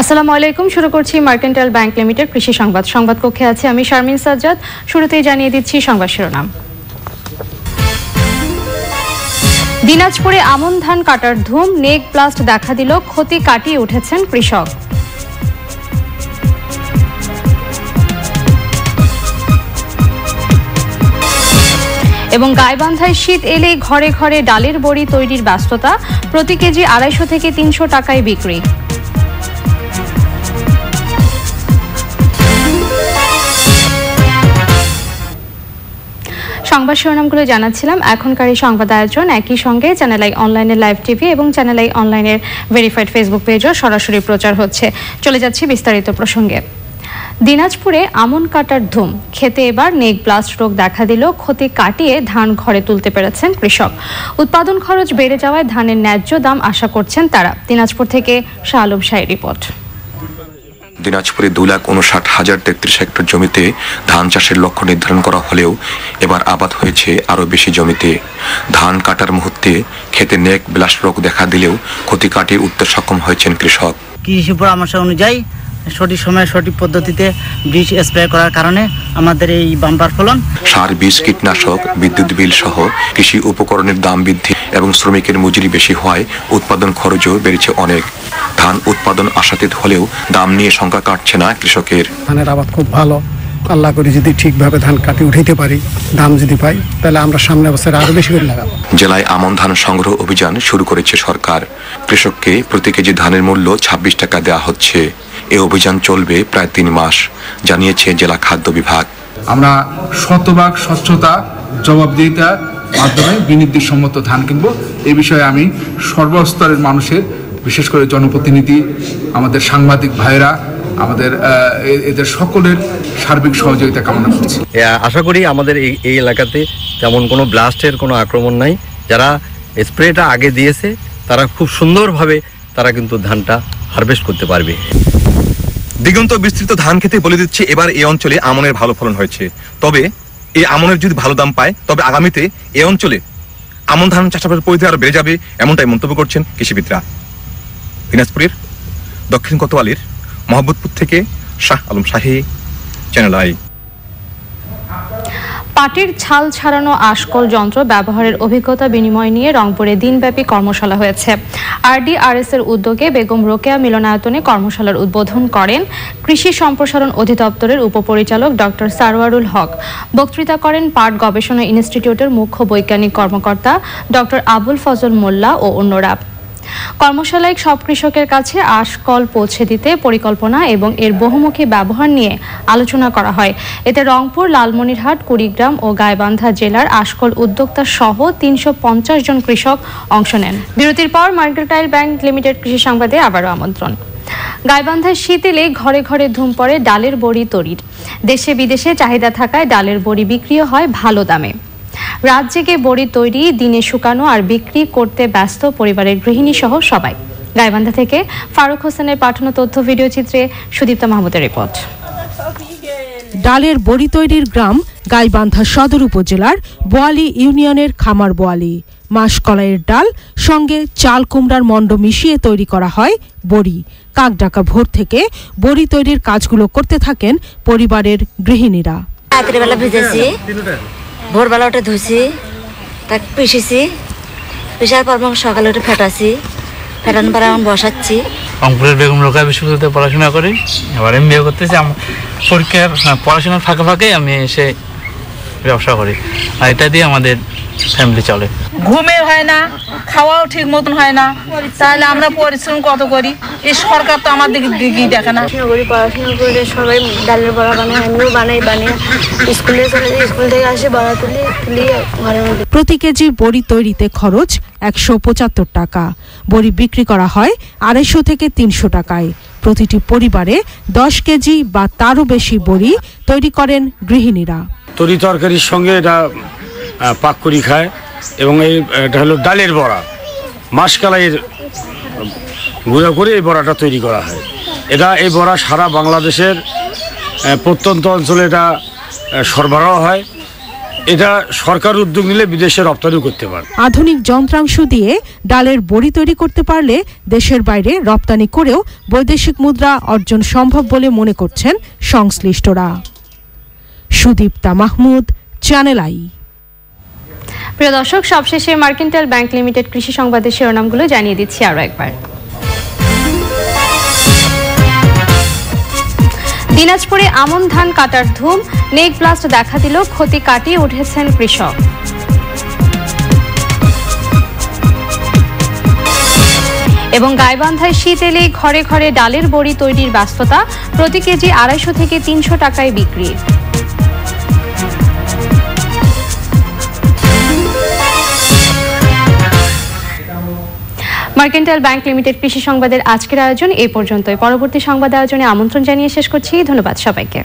আসসালামু আলাইকুম। শুরু করছি মার্কেন্টাইল ব্যাংক লিমিটেড কৃষি সংবাদ। সংবাদ কক্ষে আছে আমি শারমিন সাজ্জাদ। শুরুতেই জানিয়ে দিচ্ছি সংবাদ শিরোনাম। দিনাজপুরে আমন ধান কাটার ধুম, নেক ব্লাস্ট দেখা দিল, ক্ষতি কাটিয়ে উঠেছেন কৃষক। এবং গাইবান্ধায় শীত এলেই ঘরে ঘরে ডালের বড়ি তৈরির ব্যস্ততা, প্রতি কেজি আড়াইশো থেকে তিনশো টাকায় বিক্রি। সংবাদ শিরোনামগুলো জানাচ্ছিলাম। এখনকার এই সংবাদ আয়োজন একই সঙ্গে চ্যানেল আই অনলাইনের লাইভ টিভি এবং চ্যানেল আই অনলাইনের ভেরিফাইড ফেসবুক পেজও সরাসরি প্রচার হচ্ছে। চলে যাচ্ছি বিস্তারিত প্রসঙ্গে। দিনাজপুরে আমন কাটার ধুম। খেতে এবার নেক ব্লাস্ট রোগ দেখা দিল। ক্ষতি কাটিয়ে ধান ঘরে তুলতে পেরেছেন কৃষক। উৎপাদন খরচ বেড়ে যাওয়ায় ধানের ন্যায্য দাম আশা করছেন তারা। দিনাজপুর থেকে শাহ আলম শাহী রিপোর্ট। দিনাজপুরে দু লাখ উনষাট হাজার তেত্রিশ হেক্টর জমিতে ধান চাষের লক্ষ্য নির্ধারণ করা হলেও এবার আবাদ হয়েছে আরও বেশি জমিতে। ধান কাটার মুহূর্তে খেতে নেক ব্লাস্ট রোগ দেখা দিলেও ক্ষতি কাটিয়ে উঠতে সক্ষম হয়েছেন কৃষক। কৃষি পরামর্শ অনুযায়ী সঠিক সময়ে সঠিক পদ্ধতিতে বীজ স্প্রে করার কারণে আমাদের এই বাম্পার ফলন সার বীজ কীটনাশক বিদ্যুৎ বিল সহ কৃষি উপকরণের দাম বৃদ্ধি এবং শ্রমিকের মজুরি বেশি হওয়ায় উৎপাদন খরচও বেড়েছে অনেক। ধান উৎপাদন আশাতীত হলেও দাম নিয়ে শঙ্কা কাটছে না কৃষকের। ধানের আবাদ খুব ভালো। আল্লাহ করে যদি ঠিকভাবে ধান কাটি উঠাইতে পারি দাম যদি পাই তাহলে আমরা সামনে বছরে আরও বেশি করে লাগাবো। জেলায় আমন ধান সংগ্রহ অভিযান শুরু করেছে সরকার। কৃষককে প্রতি কেজি ধানের মূল্য ছাব্বিশ টাকা দেওয়া হচ্ছে। এ অভিযান চলবে প্রায় তিন মাস জানিয়েছে জেলা খাদ্য বিভাগ। আমরা শতভাগ স্বচ্ছতা জবাবদিহিতার মাধ্যমে বিনির্দেশসম্মত ধান কিনবো। এ বিষয়ে আমি সর্বস্তরের মানুষের বিশেষ করে জনপ্রতিনিধি আমাদের সাংবাদিক ভাইরা আমাদের এদের সকলের সার্বিক সহযোগিতা কামনা করছি। আশা করি আমাদের এই এই এলাকাতে তেমন কোনো ব্লাস্টের কোনো আক্রমণ নাই। যারা স্প্রেটা আগে দিয়েছে তারা খুব সুন্দরভাবে তারা কিন্তু ধানটা হারভেস্ট করতে পারবে। দিগন্ত বিস্তৃত ধান খেতে বলে দিচ্ছে, এবার এই অঞ্চলে আমনের ভালো ফলন হয়েছে। তবে এই আমনের যদি ভালো দাম পায়, তবে আগামীতে এ অঞ্চলে আমন ধান চাষাবাদের পরিধি আরও বেড়ে যাবে, এমনটাই মন্তব্য করছেন কৃষিবিদরা। দিনাজপুরের দক্ষিণ কোতোয়ালির মোহাম্মদপুর থেকে শাহ আলম শাহী, চ্যানেল আই। পাটির ছাল ছাড়ানো আশকল যন্ত্র ব্যবহারের অভিজ্ঞতা বিনিময় নিয়ে রংপুরে দিনব্যাপী কর্মশালা হয়েছে। আরডিআরএস এর উদ্যোগে বেগম রোকেয়া মিলনায়তনে কর্মশালার উদ্বোধন করেন কৃষি সম্প্রসারণ অধিদপ্তরের উপপরিচালক ডক্টর সারওয়ারুল হক। বক্তৃতা করেন পাট গবেষণা ইনস্টিটিউটের মুখ্য বৈজ্ঞানিক কর্মকর্তা ডক্টর আবুল ফজল মোল্লা ও অন্যরা। কর্মশালায় সব কৃষকের কাছে আশকল পৌঁছে দিতে পরিকল্পনা এবং এর বহুমুখী ব্যবহার নিয়ে আলোচনা করা হয়। এতে রংপুর, লালমনিরহাট, কুড়িগ্রাম ও গাইবান্ধা জেলার আশকল উদ্যোক্তা সহ তিনশো পঞ্চাশ জন কৃষক অংশ নেন। বিরতির পর মার্কেটাইল ব্যাংক লিমিটেড কৃষি সংবাদে আবারও আমন্ত্রণ। গাইবান্ধায় শীত এলে ঘরে ঘরে ধুম পড়ে ডালের বড়ি তরির। দেশে বিদেশে চাহিদা থাকায় ডালের বড়ি বিক্রিও হয় ভালো দামে। রাত জেগে বড়ি তৈরি দিনে শুকানো আর বিক্রি করতে ব্যস্ত পরিবারের গৃহিণী সহ সবাই। গাইবান্ধা থেকে ফারুক হোসেনের পাঠানো তথ্য ভিডিও চিত্রে সুদীপ্তা মাহমুদের রিপোর্ট। ডালের বড়ি তৈরির গ্রাম গাইবান্ধা সদর উপজেলার বোয়ালি ইউনিয়নের খামার বোয়ালি। মাসকলাইয়ের ডাল সঙ্গে চাল কুমড়ার মণ্ড মিশিয়ে তৈরি করা হয় বড়ি। কাকডাকা ভোর থেকে বড়ি তৈরির কাজগুলো করতে থাকেন পরিবারের গৃহিণীরা। রাত্রিবেলা ভেজেছি। ভোরবেলা ওটা ধুছি তাকে পিষেছি পিসার পর আমি সকালে ওটা ফেটাছি ফেটানোর পরে এখন বসাচ্ছি। অঙ্কুরের বেগম রোকা বিশ্ববিদ্যালয়তে পড়াশোনা করি এবার এম বিয়ে করতেছি পরীক্ষার হ্যাঁ, পড়াশোনার ফাঁকে ফাঁকে আমি এসে ব্যবসা করি। আর এটা দিয়ে আমাদের ফ্যামিলি চলে। ঘুমের হয় না খাওয়াও ঠিক মতন হয় না। তাহলে আমরা পরিশ্রম কত করি? এই সরকার তো আমার দিকে দিকেই দেখে না। পড়াশোনা করি পড়াশোনা সবাই ডালের বড়া বানায় আমিও বানাই বানিয়ে স্কুলে চলে যাই স্কুল থেকে আসি বড়া তুলি তুলি ঘরের মধ্যে। প্রতি কেজি বড়ি তৈরিতে খরচ একশো পঁচাত্তর টাকা। বড়ি বিক্রি করা হয় আড়াইশো থেকে তিনশো টাকায়। প্রতিটি পরিবারে দশ কেজি বা তারও বেশি বড়ি তৈরি করেন গৃহিণীরা। তরি তরকারির সঙ্গে এটা পাক করি খায় এবং এই এটা হলো ডালের বড়া। মাসকালাইয়ের গুঁড়ো করে এই বড়াটা তৈরি করা হয়। এটা এই বড়া সারা বাংলাদেশের প্রত্যন্ত অঞ্চলে এটা সরবরাহ হয়। এটা সরকার উদ্যোগ নিলে বিদেশে রপ্তানি করতে পারে। আধুনিক যন্ত্রাংশ দিয়ে ডালের বড়ি তৈরি করতে পারলে দেশের বাইরে রপ্তানি করেও বৈদেশিক মুদ্রা অর্জন সম্ভব বলে মনে করছেন সংশ্লিষ্টরা। Sudipta Mahmud, channel I. প্রিয় দর্শক, সবশেষে মার্কেন্টাইল ব্যাংক লিমিটেড কৃষি সংবাদের শিরোনামগুলো জানিয়ে দিচ্ছি আরও একবার। দিনাজপুরে আমন ধান কাটার ধুম, নেক ব্লাস্ট দেখা দিল, ক্ষতি কাটিয়ে উঠেছেন কৃষক। এবং গাইবান্ধায় শীত এলেই ঘরে ঘরে ডালের বড়ি তৈরির ব্যস্ততা, প্রতি কেজি আড়াইশো থেকে তিনশো টাকায় বিক্রি মার্কেন্টাইল ব্যাংক লিমিটেড কৃষি সংবাদের আজকের আয়োজন এই পর্যন্তই। পরবর্তী সংবাদ আয়োজনে আমন্ত্রণ জানিয়ে শেষ করছি। ধন্যবাদ সবাইকে।